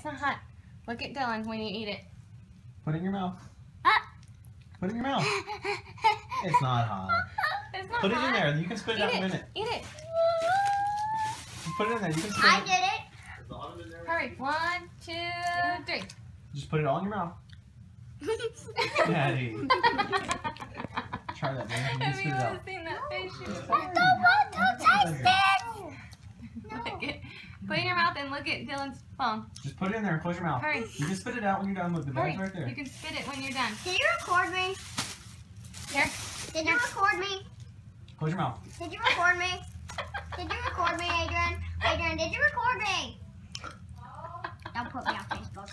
It's not hot. Look at Dylan when you eat it. Put it in your mouth. Ah. Put it in your mouth. It's not hot. It's not Put it in there. You can spit it Eat out in a minute. Eat it. Put it in there. You can spit I it. did it. Hurry. One, two, three. Just put it all in your mouth. Daddy. Try that, man. You Have spit you it ever out. seen that face? She's Don't want to taste it. Look it. Put it in your mouth and look at Dylan's phone. Just put it in there and close your mouth. Hurry. You can spit it out when you're done. Look, the Hurry. bag's right there. You can spit it when you're done. Can you record me? Here. Did you record me? Close your mouth. Did you record me? Did you record me, Adrienne? Adrienne, did you record me? Don't put me on Facebook.